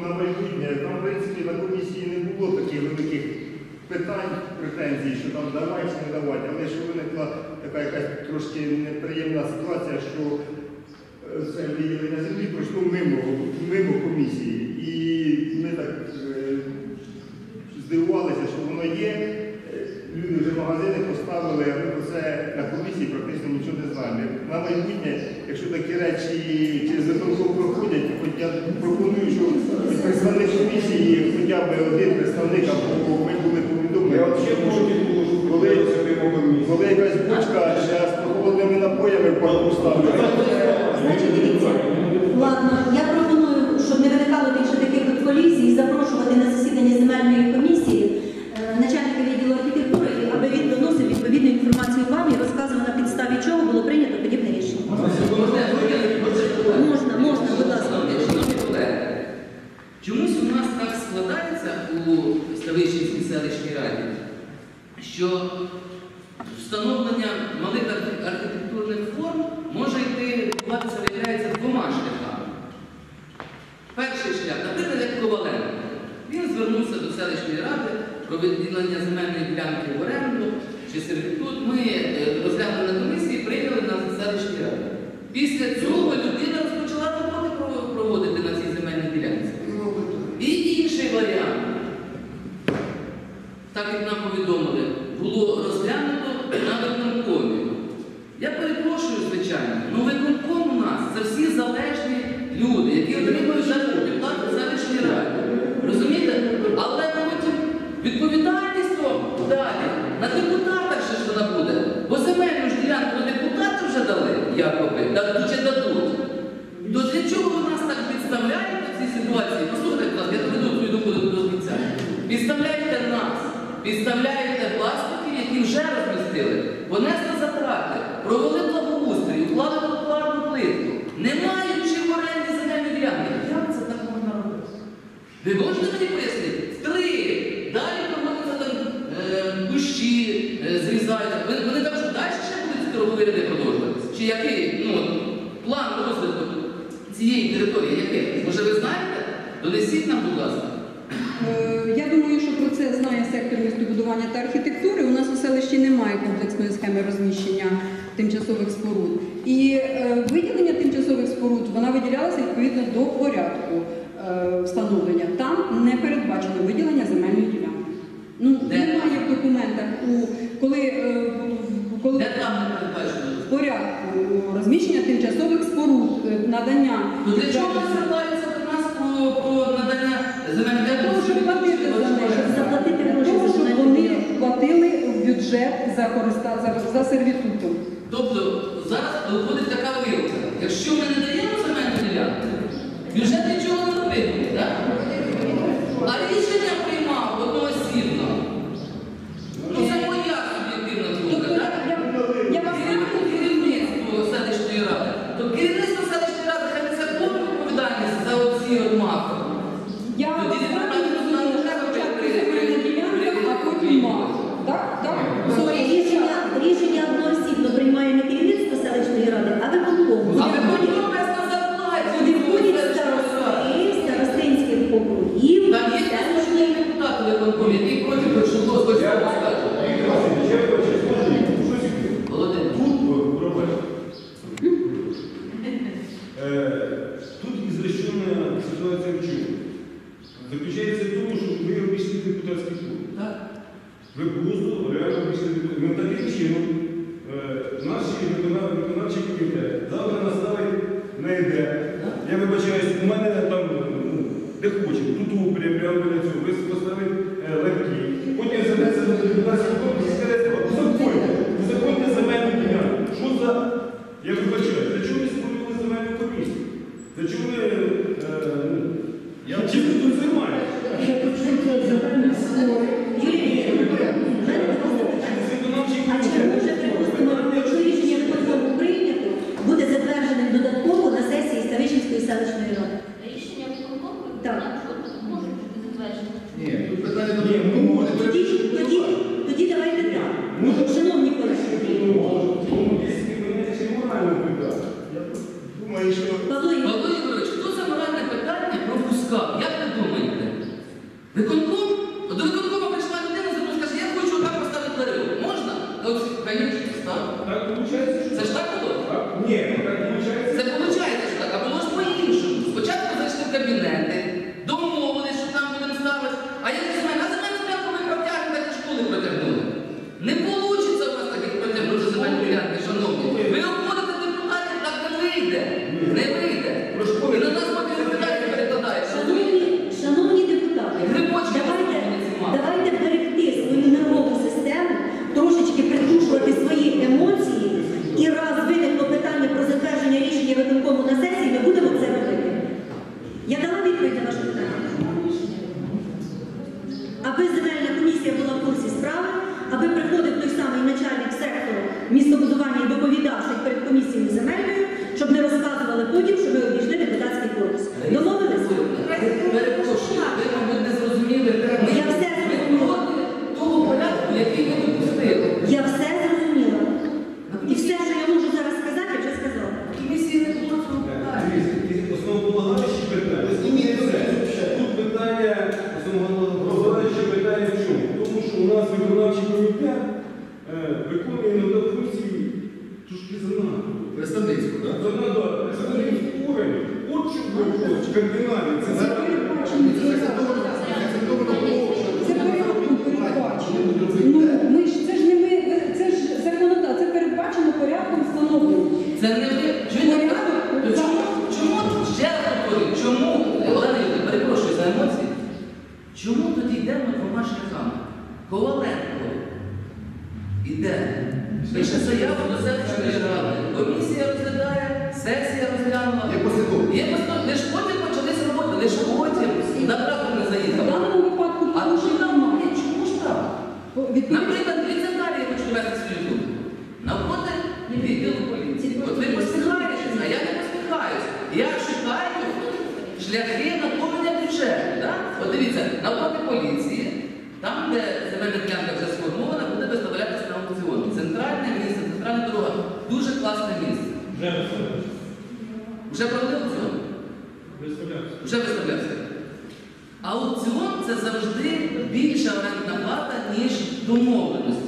на. Там, в принципі, на комісії не було таких великих питань, претензій, що там давати чи не давати, але що виникла така якась трошки неприємна ситуація, що е, це виділення землі пройшло мимо, мимо комісії. І ми так е, здивувалися, що воно є. Магазини поставили, ми про це на комісії практично нічого не знаємо. На майбутнє, якщо такі речі через виконком проходять, хоч я пропоную, що представник комісії, хоча б один представник, або ми були повідомлені. Коли, якась бочка з прохолодними напоями в парку ставлять. Значить, дивіться, ладно, я пропоную, щоб не виникало більше таких от колізій, запрошувати на засідання земельної комісії е, начальника відділу архітектури, аби він доносив відповідну інформацію вам і розказував на підставі чого було прийнято подібне рішення. Можна, можна, будь ласка. Шановні колеги, чомусь у нас так складається у Ставищенській селищній раді, що встановлення малих архі- архітектурних форм може йти, влада виявляється двома шляхами. Перший шлях, наприклад, як Коваленко. Він звернувся до селищної ради про виділення земельної ділянки в оренду чи сервітут. Ми е, розглянули на комісії, прийняли на селищній раді. Після цього людина розпочала роботи проводити на цій земельній ділянці. І інший варіант, так як нам повідомили, було розглянуто на виконкомі. Я перепрошую, звичайно, але виконком у нас це всі залежні люди, які отримують заробітну плату в селищній раді. Відповідальність то далі на депутатах ще ж вона буде. Бо земельну ж ділянку депутати вже дали, якоби, дадуть чи дадуть. То для чого ви нас так підставляєте в цій ситуації? Послухайте, будь ласка, я доведу твою думку до кінця. Підставляєте нас, підставляєте власників, які вже розмістили, понесли затрати, провели благоустрій, уклали тротуарну плитку, не маючи в оренді земельної ділянки. Як це так можна робити? Ви можете мені пояснити? Три. Далі проводяться там е, кущі, е, зрізаються. Вони, вони так що далі ще будуть ці торгові ряди продовжуватися? Чи який ну, от, план розвитку цієї території який? Може ви знаєте? Донесіть нам, будь ласка. Е, Я думаю, що про це знає сектор містобудування та архітектури. У нас у селищі немає комплексної схеми розміщення тимчасових споруд. І е, виділення тимчасових споруд вона виділялася відповідно до порядку е, встановлення. Там не передбачено виділення земельної ділянки. Ну немає в документах у коли, коли Де там не передбачено? в порядку розміщення тимчасових споруд, надання Ну для чого нас про, надання земель Для того, щоб платити за неї. Заплатити гроші щоб вони платили в бюджет за користа за, за сервітутом. Тобто зараз виходить така вилка. Якщо ми не даємо земельну ділянку, бюджет нічого не робити, так? А рішення приймав одноосібно. Ну це моя суб'єктивна Тобто думка, так? я, я вас Керівник- Керівництво селищної ради. То керівництво селищної ради хай несе повну відповідальність за оці от мафи. я Тоді вас не правильно треба розумію, що треба спочатку при- земельна при- ділянка, при- а потім мав. Так? Так? Тобто Рішення, рішення одноосібно приймає не керівництво селищної ради, а виконком. А ви потім без на зарплаті. Відходять старости, старостинських округів, Там є селищні депутати виконкомі, які проти з Я скажу. Володимир. тут е, пробачте. Е, Тут ізречена ситуація в чому? Заключається в тому, що ви обійшли депутатський клуб. Ви просто реально обійшли депутатський клуб. Таким чином, е, наші викона- виконавчі комітети завтра наставить на ідею. Я вибачаюсь, у мене там, ну, де хоче, тут прямо біля цього, ви поставить е, легкі. Потім занесе до депутатського клубу Виконком, до виконкома прийшла людина, за каже, я хочу отак поставити ларило. Можна? Та звісно, так. Так виходить, що... Це ж так було? Так. Ні, ну так виходить. Це виходить, що так, а було ж по-іншому. Спочатку зайшли в кабінети, домовились, що там будемо ставити, а я не знаю, а за мене прямо так і школи протягнули. Не вийде у вас таких протягнути земельні ділянки, шановні. Ви обходите депутатів, так не вийде. Не вийде. той самий начальник сектору містобудування і доповідавших перед комісією земель йдемо двома шляхами? Коваленко іде, пише заяву до селищної ради, комісія розглядає, сесія розглянула. Є послідовність. Є послідовність. Лиш потім почались роботи, лиш потім направду не В даному випадку А що нам чому ж так? Наприклад, дивіться далі, я хочу довести свою думку. Навпроти відділу поліції. От ви посміхаєтесь, а я не посміхаюсь. Я шукаю шляхи наповнення бюджету. Да? От дивіться, там, де земельна ділянка вже сформована, буде виставлятися на аукціон. Центральне місце, центральна дорога. Дуже класне місце. Вже розставляється. Вже провели аукціон? Розставляється. Вже виставлявся. Аукціон це завжди більша орендна плата, ніж домовленості.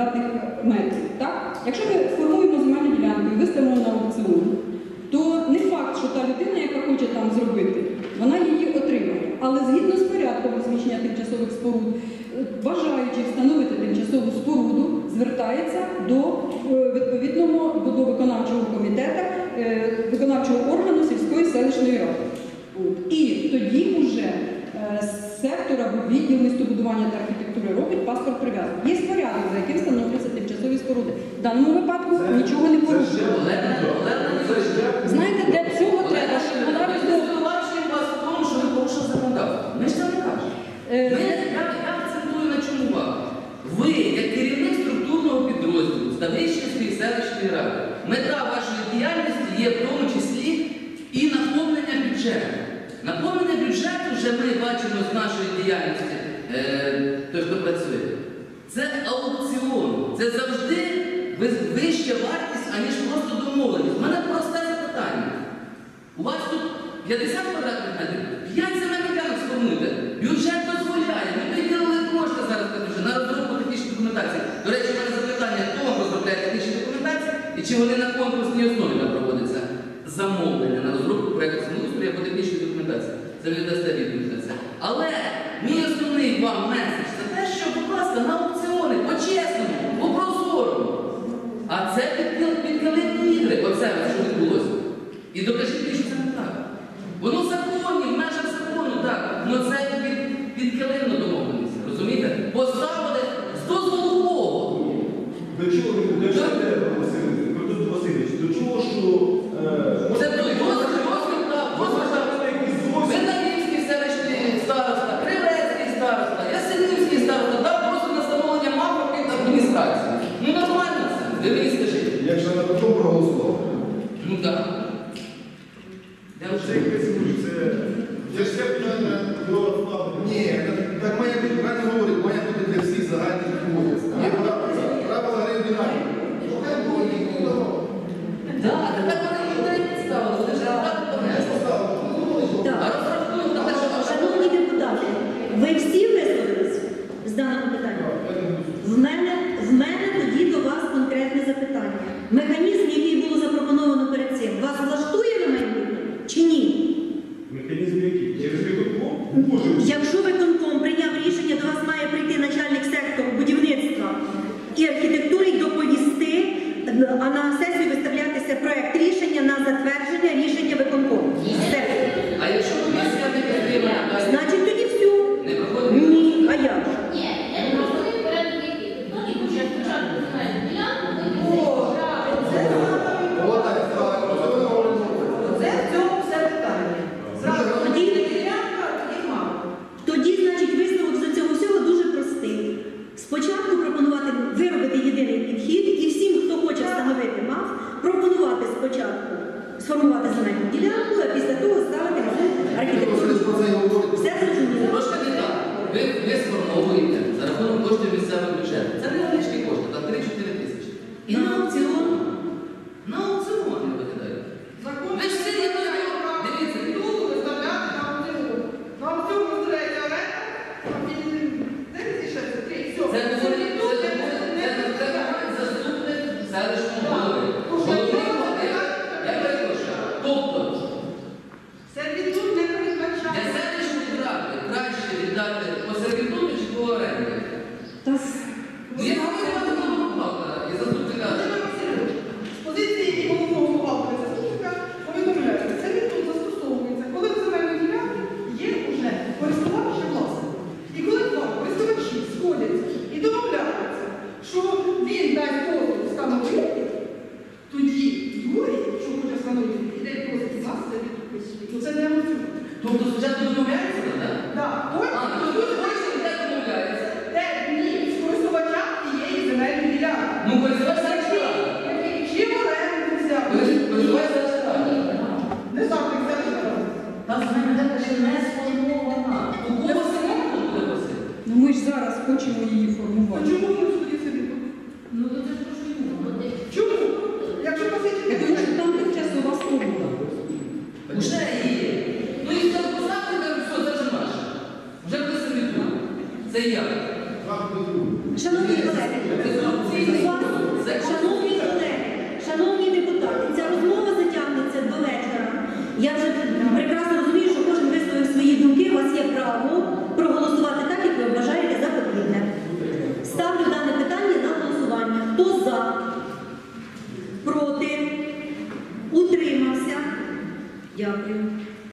Квадратних метрів. Так? Якщо ми формуємо земельну ділянку і виставимо на аукціон, то не факт, що та людина, яка хоче там зробити, вона її отримає. Але згідно з порядком розміщення тимчасових споруд, бажаючи встановити тимчасову споруду, звертається до е, відповідного до виконавчого комітету, е, виконавчого органу сільської селищної ради. І тоді вже е, сектор або відділ містобудування та архітектури робить паспорт прив'язки. Є порядок, за яким встановлюються тимчасові споруди. В даному випадку нічого не Юрійовна, Знаєте, для цього треба, щоб була Ми звинувачуємо вас в тому, що ви порушили законодавство. Ми ж це не кажемо. Е, Ми, я, я акцентую на чому увагу. Ви, як керівник структурного підрозділу Ставищенської селищної ради, мета вашої діяльності є в тому числі і наповнення бюджету. Наповнення бюджету вже ми бачимо з нашої діяльності, е, той, хто працює. Це аукціон. Це завжди вища вартість, аніж просто домовленість. У мене просте запитання. У вас тут 50 квадратних метрів, 5 земельних ділянок сформуйте. Бюджет дозволяє. Ми виділили кошти зараз на розробку технічної документації. До речі, у мене запитання, хто вам розробляє технічні документації і чи вони на конкурсній основі там проводяться замовлення на розробку проєкту землеустрою або технічної документації. Це ви дасте відповідь на це. Але Ну так. Це якесь це. Я ж питання до вкладу. Ні, так має бути, правильно говорить, моя бути для всіх загальних умов. Є правила, правила регіональні. Шановні депутати, ви всі висловились з даного питання? В мене, в мене. сформувати земельну ділянку, а після того ставити архітектуру. Все зрозуміло. Трошки не так. Ви, ви сформовуєте за рахунок коштів місцевого бюджету. Це невеличкі кошти, там 3-4 тисячі. І на аукціон, на аукціон не виглядають. Ви ж сильно дивіться, Це заступник селищного. Шановні колеги, шановні колеги, шановні депутати, ця розмова затягнеться до вечора. Я вже прекрасно розумію, що кожен висловив свої думки, у вас є право проголосувати так, як ви вважаєте за потрібне. Ставлю дане питання на голосування. Хто за? Проти? Утримався? Дякую.